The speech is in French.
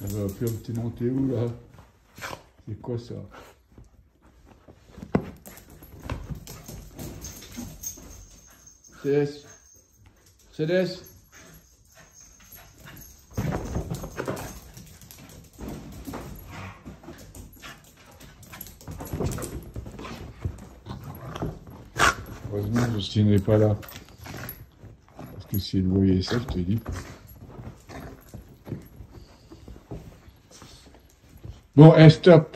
Elle va plus un petit monter où là? C'est quoi ça? Céleste? Céleste? Heureusement, Justine n'est pas là. Parce que si elle voyait ça, je te dis. Well, as the